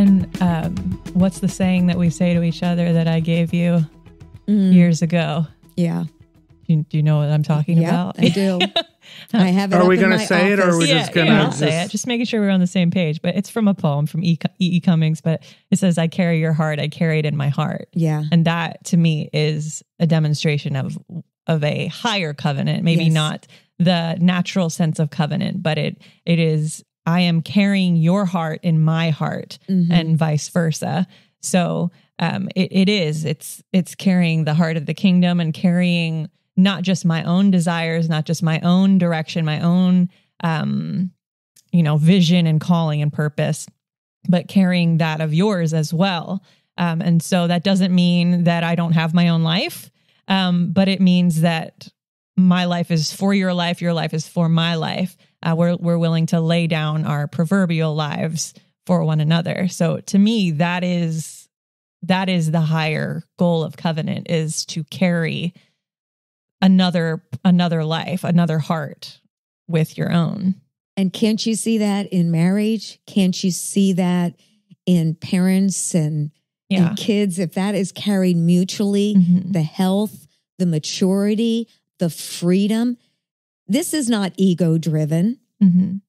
And um, what's the saying that we say to each other that I gave you Mm, years ago? yeah. Do you, do you know what I'm talking Yeah, about? I do. I have it. Are up we gonna my say it, or are office. we just gonna yeah, say it. Just making sure we're on the same page. But it's from a poem from E. E. E. Cummings, but it says, "I carry your heart. I carry it in my heart." Yeah. and that to me is a demonstration of of a higher covenant maybe Yes. not the natural sense of covenant but it it is i am carrying your heart in my heart Mhm. and vice versa so um it, it is it's it's carrying the heart of the kingdom and carrying not just my own desires not just my own direction my own um you know vision and calling and purpose but carrying that of yours as well um, and so that doesn't mean that I don't have my own life, um, but it means that my life is for your life, your life is for my life. Uh, we're we're willing to lay down our proverbial lives for one another. So to me, that is that is the higher goal of covenant is to carry another another life, another heart with your own. And can't you see that in marriage? Can't you see that in parents and, Yeah. and kids? If that is carried mutually, Mhm. the health, the maturity, the freedom. This is not ego driven. Mhm.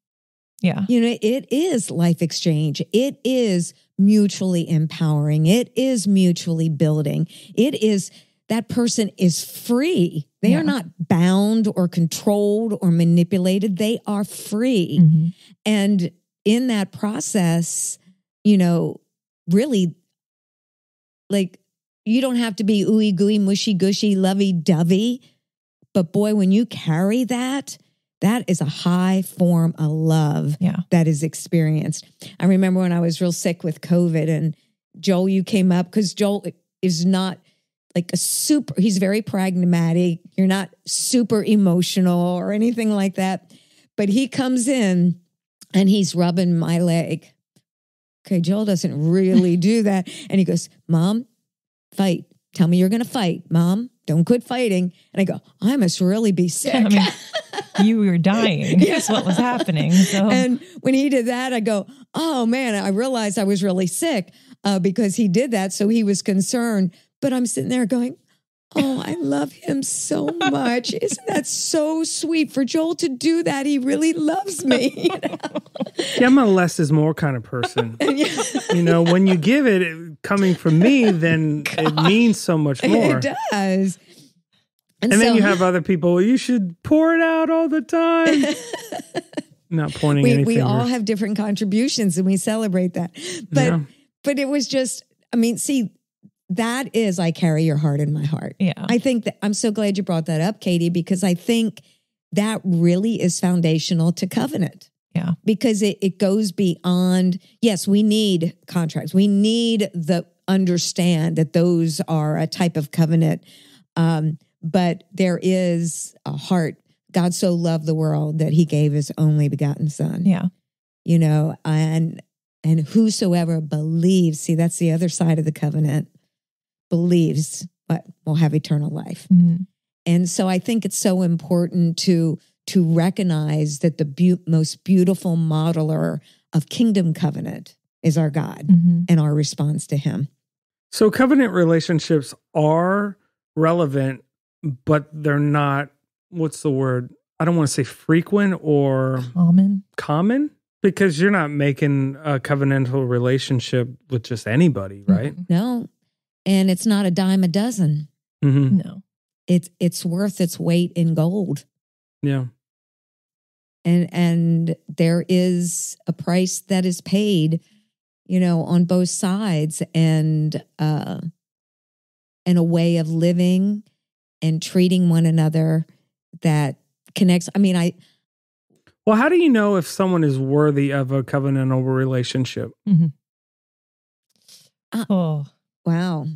Yeah. You know, it is life exchange. It is mutually empowering. It is mutually building. It is that person is free. They Yeah. are not bound or controlled or manipulated. They are free. Mhm. And in that process, you know, really, like, you don't have to be ooey gooey, mushy gushy, lovey dovey. But boy, when you carry that, that is a high form of love Yeah. that is experienced. I remember when I was real sick with COVID and Joel, you came up because Joel is not like a super, he's very pragmatic. You're not super emotional or anything like that. But he comes in and he's rubbing my leg. Okay, Joel doesn't really do that. And he goes, Mom, fight. Tell me you're going to fight. Mom, don't quit fighting. And I go, I must really be sick. I mean, you were dying. That's what was happening. So And when he did that, I go, oh man, I realized I was really sick uh, because he did that. So he was concerned. But I'm sitting there going, oh, I love him so much. Isn't that so sweet for Joel to do that? He really loves me. You know? Yeah, I'm a less is more kind of person. Yeah, you know, when you give it, it coming from me, then it means so much more. it does. And then you have other people, you should pour it out all the time. Not pointing we, any we all have different contributions and we celebrate that. But Yeah. but it was just, I mean, see, that is I carry your heart in my heart. yeah. I think that I'm so glad you brought that up, Katie, because I think that really is foundational to covenant. Yeah. Because it, it goes beyond, yes, we need contracts. We need the understand that those are a type of covenant. Um, but there is a heart. God so loved the world that he gave his only begotten son yeah. you know and and whosoever believes see that's the other side of the covenant believes but will have eternal life Mhm. and so i think it's so important to to recognize that the beau- most beautiful modeler of kingdom covenant is our god Mhm. and our response to him So covenant relationships are relevant, but they're not, what's the word? I don't want to say frequent or Common. common because you're not making a covenantal relationship with just anybody, right? Mhm. no and it's not a dime a dozen hmm No. it's it's worth its weight in gold Yeah. And and there is a price that is paid you know on both sides and uh and a way of living and treating one another that connects i mean i Well, how do you know if someone is worthy of a covenantal relationship? Oh, wow